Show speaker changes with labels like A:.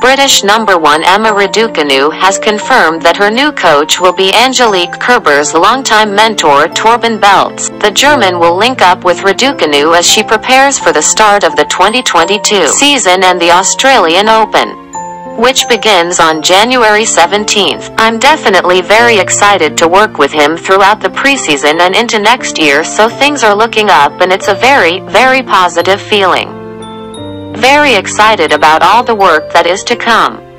A: British number one Emma Raducanu has confirmed that her new coach will be Angelique Kerber's longtime mentor Torben Beltz. The German will link up with Raducanu as she prepares for the start of the 2022 season and the Australian Open which begins on January 17th. I'm definitely very excited to work with him throughout the preseason and into next year so things are looking up and it's a very, very positive feeling. Very excited about all the work that is to come.